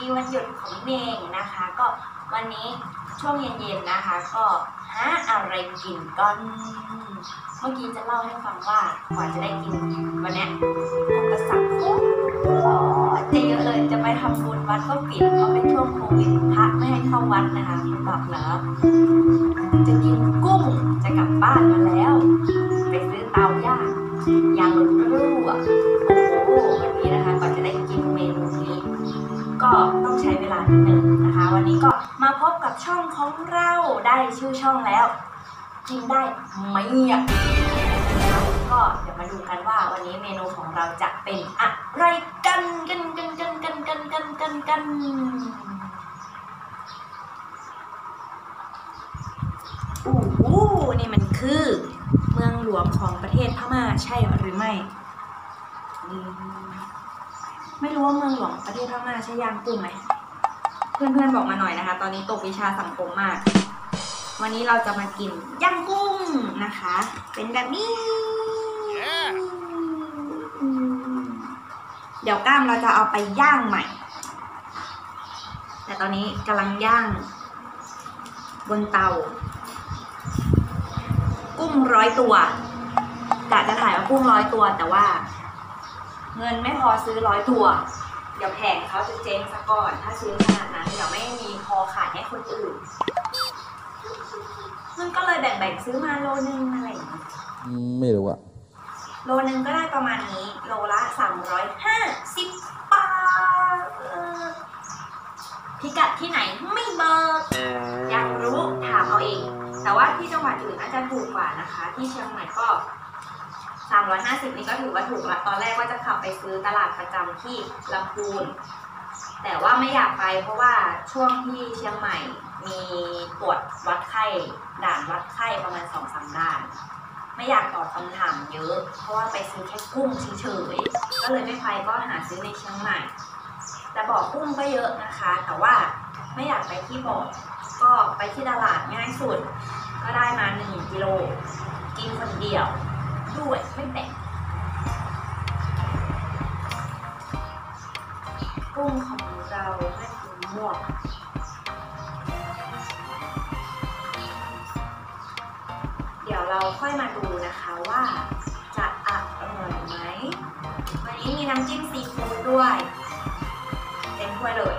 ดีวันหยุดของเมงนะคะ ก็วันนี้ช่วงเย็นๆนะคะ ก็หาอะไรกินก่อน เมื่อกี้จะเล่าให้ฟังว่ากว่าจะได้กินวันนี้ยอุปสรรคโอ้จะเยอะเลยจะไปทำบุญวัดก็ปิดเพราะเป็นช่วงโควิดพระไม่ให้เข้าวัดนะคะคุณบอกแล้วจะกินกุ้งจะกลับบ้านมาแล้ว ไปซื้อเตาย่างยางรถรั่วโอ้โหวันนี้นะคะกว่าจะได้กินเมนูนี้ ก็ต้องใช้เวลานิดนึงนะคะ วันนี้ก็มาพบกับช่องของเราได้ชื่อช่องแล้ว กินได้ไหมอะก็เดี๋ยวมาดูกันว่าวันนี้เมนูของเราจะเป็นอะไรกันกันกันกันกันกันกันกันกันอู้หูนี่มันคือ เมืองหลวงของประเทศพม่าใช่หรือไม่ ไม่รู้ว่าเมืองหลวงประเทศพม่าใช่ย่างกุ้งไหมเพื่อนๆบอกมาหน่อยนะคะ ตอนนี้ตกวิชาสังคมมาก วันนี้เราจะมากินย่างกุ้งนะคะ เป็นแบบนี้เดี๋ยวกล้ามเราจะเอาไปย่างใหม่ แต่ตอนนี้กำลังย่าง บนเตา กุ้งร้อยตัวกะจะถ่ายว่ากุ้งร้อยตัวแต่ว่า เงินไม่พอซื้อร้อยตัว เดี๋ยวแผงเขาจะเจ๊งซะก่อน ถ้าซื้อขนาดนั้นเดี๋ยวไม่มีพอขายให้คนอื่น มันก็เลยแบ่งๆซื้อมาโลนึงอะไรอย่างเงี้ยไม่รู้อะโลนึงก็ได้ประมาณนี้ โลละ350บาทเออพิกัดที่ไหนไม่บอกอยากรู้ถามเอาเอง แต่ว่าที่จังหวัดอื่นน่าจะถูกกว่านะคะ ที่เชียงใหม่ก็ 350 นี่ก็ถือว่าถูกละตอนแรกว่าจะขับไปซื้อตลาดประจำที่ลำพูน แต่ว่าไม่อยากไปเพราะว่าช่วงที่เชียงใหม่มีตรวจวัดไข้ด่านวัดไข้ประมาณสองสามด่าน ไม่อยากตอบคำถามเยอะ เพราะว่าไปซื้อแค่กุ้งเฉยๆก็เลยไม่ไปก็หาซื้อในเชียงใหม่ แต่บ่อกุ้งก็เยอะนะคะ แต่ว่าไม่อยากไปที่บ่อก็ไปที่ตลาดง่ายสุด ก็ได้มาหนึ่งกิโลกินคนเดียว ด้วยไม่แบ่งกุ้งของเราไม่กินม่วงเดี๋ยวเราค่อยมาดูนะคะว่าจะอร่อยไหมวันนี้มีน้ำจิ้มซีฟู้ดด้วย เต็มถ้วยเลย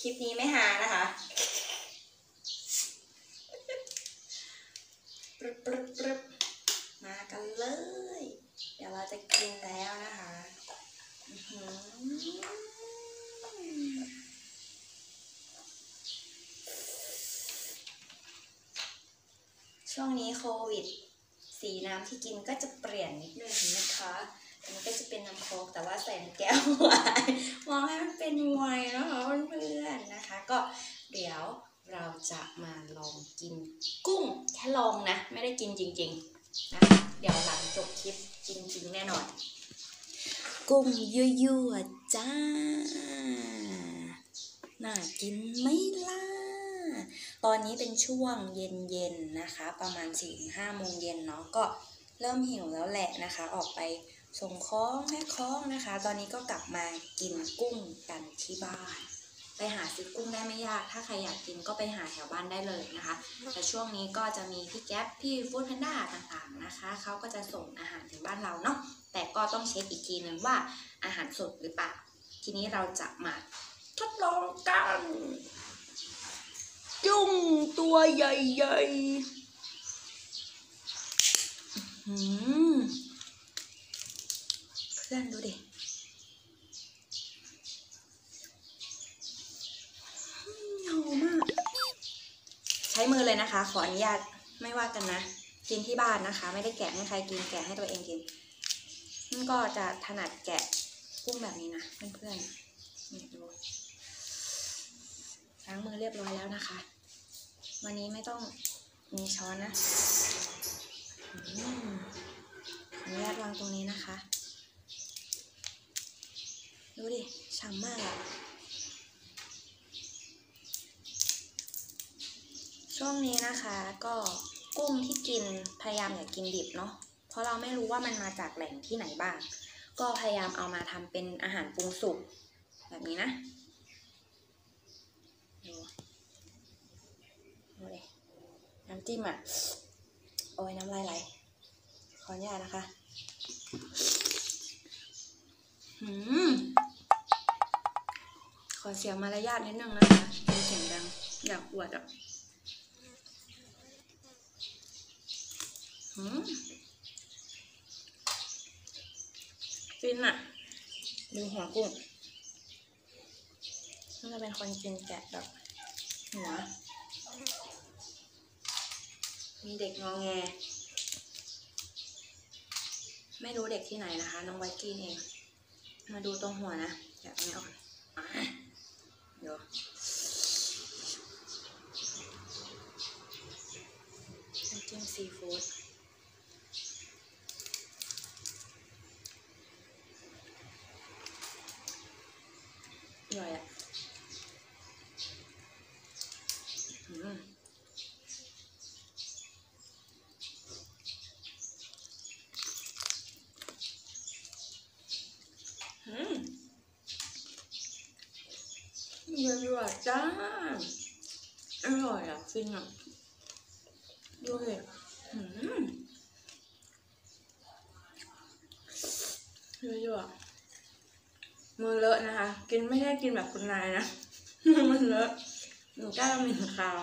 คลิปนี้ไม่หานะคะปรึบปรึบปรึบมากันเลย เดี๋ยวเราจะกินแล้วนะคะช่วงนี้โควิด สีน้ำที่กินก็จะเปลี่ยนนิดนึงนะคะ อันนี้ก็จะเป็นน้ำโค้กแต่ว่าใส่ในแก้วไวน์มองให้มันเป็นไวน์นะคะเพื่อนๆนะคะ ก็เดี๋ยวเราจะมาลองกินกุ้งแค่ลองนะ ไม่ได้กินจริงๆนะคะเดี๋ยวหลังจบคลิปจริงแน่นอน กุ้งยั่วๆจ้า น่ากินไหมล่ะตอนนี้เป็นช่วงเย็นๆนะคะ ประมาณ4ี่ห้าโมงเย็นเนาะก็เริ่มหิวแล้วแหละนะคะ ออกไป ส่งของให้คล้องนะคะ ตอนนี้ก็กลับมากินกุ้งกันที่บ้าน ไปหาซื้อกุ้งได้ไม่ยาก ถ้าใครอยากกินก็ไปหาแถวบ้านได้เลยนะคะ แต่ช่วงนี้ก็จะมีพี่แก๊ปพี่ฟู้ดแพนด้าต่างๆนะคะเขาก็จะส่งอาหารถึงบ้านเราเนาะแต่ก็ต้องเช็คอีกทีหนึ่งว่าอาหารสดหรือเปล่า ทีนี้เราจะมาทดลองกันจุ้งตัวใหญ่ๆอื้อหือเพื่อนดูดิหอมมาก ใช้มือเลยนะคะ ขออนุญาตไม่ว่ากันนะ กินที่บ้านนะคะ ไม่ได้แกะให้ใครกินแกะให้ตัวเองกินมันก็จะถนัดแกะกุ้งแบบนี้นะเพื่อนๆนี่ดูล้างมือเรียบร้อยแล้วนะคะ วันนี้ไม่ต้องมีช้อนนะขออนุญาตวางตรงนี้นะคะ ดูดิฉ่ำมากอะ ช่วงนี้นะคะก็กุ้งที่กินพยายามอย่ากกินดิบเนาะเพราะเราไม่รู้ว่ามันมาจากแหล่งที่ไหนบ้าง ก็พยายามเอามาทำเป็นอาหารปรุงสุกแบบนี้นะดูดูเลยน้ำจิ้มอะ โอ้ยน้ำลายไหลขออนุญาตนะคะหืมขอเสียงมารยาทนิดนึงนะคะเป็นเสียงดัง อยากอวดอะ หืม ฟินอะดูหัวกุ้งน่าจะเป็นคนกินแกะแบบหัวมีเด็กงอแง ไม่รู้เด็กที่ไหนนะคะ น้องไวกี้เอง มาดูตรงหัวนะแกะตรงนี้ออกก่อนอะเดี๋ยวน้ำจิ้มซีฟู้ด ร่อยอะอืมอืมเย็นหวาจ้าอร่อยอะฟินอะดูเลยอืมเยอะๆ มือเลอะนะคะ กินไม่ได้กินแบบคุณนายนะมันเลอะหนูกล้ามีคาว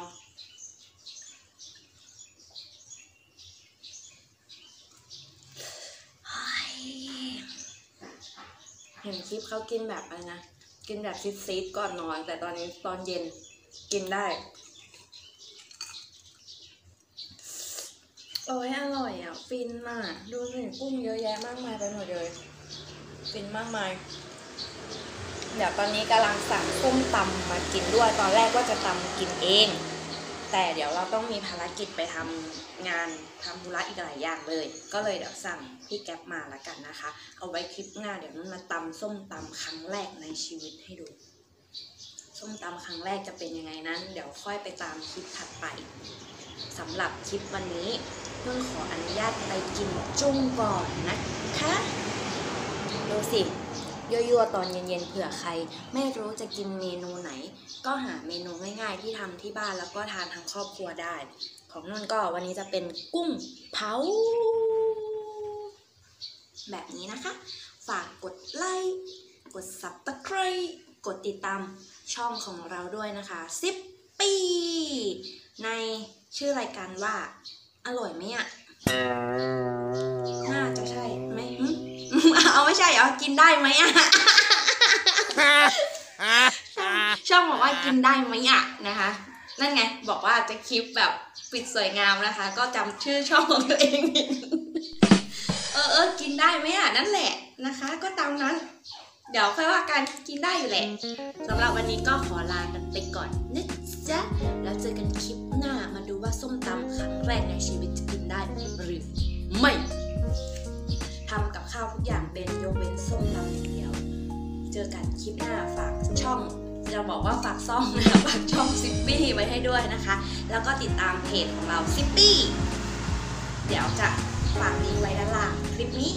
เฮ้ยเห็นคลิปเขากินแบบอะไรนะ กินแบบซีดๆก่อนนอน แต่ตอนนี้ตอนเย็นกินได้ โอ้ยอร่อยอะ ฟินมาก ดูสิกุ้งเยอะแยะมากมายไปหมดเลย ฟินมากมาย เดี๋ยวตอนนี้กำลังสั่งส้มตำมากินด้วย ตอนแรกว่าจะตำกินเอง แต่เดี๋ยวเราต้องมีภารกิจไปทำงานทำธุระอีกหลายอย่างเลย ก็เลยเดี๋ยวสั่งพี่แก๊ปมาละกันนะคะ เอาไว้คลิปหน้าเดี๋ยวนุ่นมาตำส้มตำครั้งแรกในชีวิตให้ดู ส้มตำครั้งแรกจะเป็นยังไงนั้น เดี๋ยวค่อยไปตามคลิปถัดไปสำหรับคลิปวันนี้เพิ่งขออนุญาตไปกินจุ้งก่อนนะคะดูสิ ยั่วๆตอนเย็นๆเผื่อใคร ไม่รู้จะกินเมนูไหน ก็หาเมนูง่าย ๆ ที่ทำที่บ้านแล้วก็ทานทั้งครอบครัวได้ ของนุ่นก็วันนี้จะเป็นกุ้งเผา แบบนี้นะคะ ฝากกดไลค์กด subscribe กดติดตามช่องของเราด้วยนะคะซิปปีในชื่อรายการว่า อร่อยไหมอะ เอาไม่ใช่เหรอ กินได้ไหมอะช่องบอกว่ากินได้ไหมอะนะคะ นั่นไงบอกว่าจะคลิปแบบปิดสวยงามนะคะ ก็จำชื่อช่องของตัวเองผิดเออเออกินได้ไหมอะนั่นแหละนะคะ ก็ตามนั้น เดี๋ยวค่อยว่ากันกินได้อยู่แหละสำหรับวันนี้ก็ขอลากันไปก่อนนะจ๊ะแล้วเจอกันคลิปหน้ามาดูว่าส้มตำครั้งแรกในชีวิต จะบอกว่าฝากซ่องนะคะฝากช่องซิปปี้ไว้ให้ด้วยนะคะ แล้วก็ติดตามเพจของเราซิปปี้เดี๋ยวจะฝากลิงก์ไว้ด้านล่างคลิปนี้